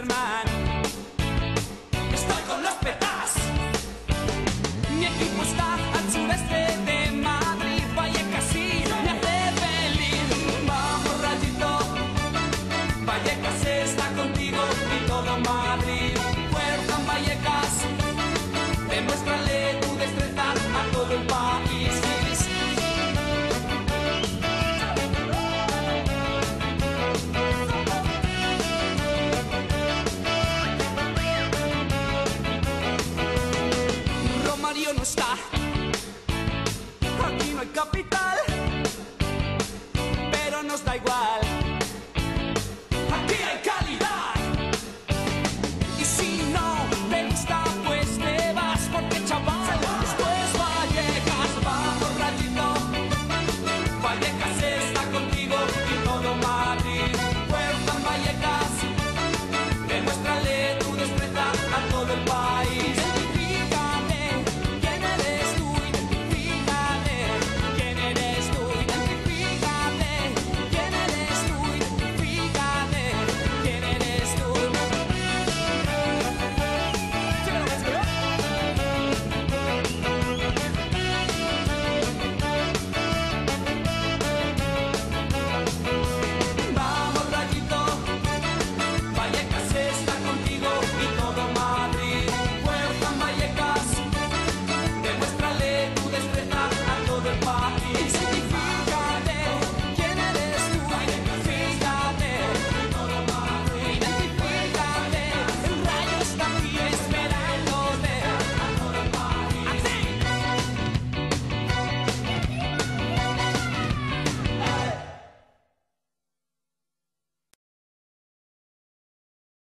hermana. No hay